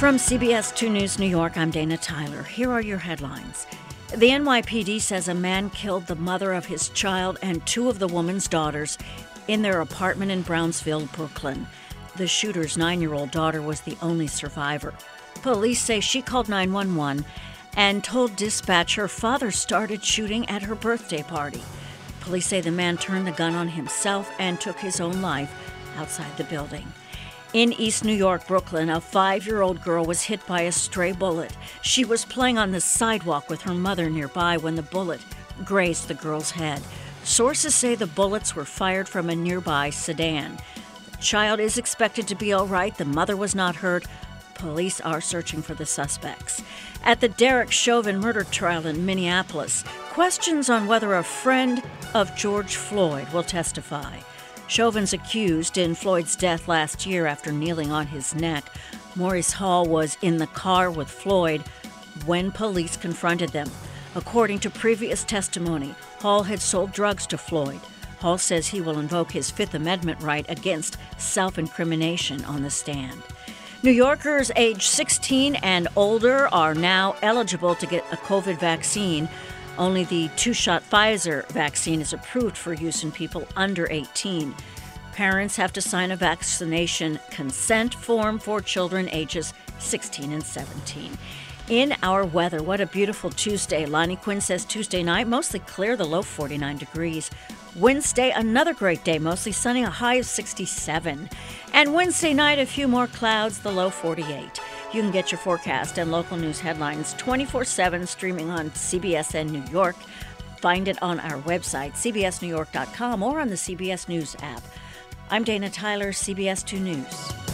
From CBS 2 News New York, I'm Dana Tyler. Here are your headlines. The NYPD says a man killed the mother of his child and two of the woman's daughters in their apartment in Brownsville, Brooklyn. The shooter's nine year old daughter was the only survivor. Police say she called 911 and told dispatch her father started shooting at her birthday party. Police say the man turned the gun on himself and took his own life outside the building. In East New York, Brooklyn, a five year old girl was hit by a stray bullet. She was playing on the sidewalk with her mother nearby when the bullet grazed the girl's head. Sources say the bullets were fired from a nearby sedan. The child is expected to be all right. The mother was not hurt. Police are searching for the suspects. At the Derek Chauvin murder trial in Minneapolis, questions on whether a friend of George Floyd will testify. Chauvin's accused in Floyd's death last year after kneeling on his neck. Morries Hall was in the car with Floyd when police confronted them. According to previous testimony, Hall had sold drugs to Floyd. Hall says he will invoke his Fifth Amendment right against self incrimination on the stand. New Yorkers age 16 and older are now eligible to get a COVID vaccine. Only the two shot Pfizer vaccine is approved for use in people under 18. Parents have to sign a vaccination consent form for children ages 16 and 17. In our weather, what a beautiful Tuesday. Lonnie Quinn says Tuesday night, mostly clear, the low 49 degrees. Wednesday, another great day, mostly sunny, a high of 67. And Wednesday night, a few more clouds, the low 48. You can get your forecast and local news headlines 24 7 streaming on CBSN New York. Find it on our website, cbsnewyork.com, or on the CBS News app. I'm Dana Tyler, CBS 2 News.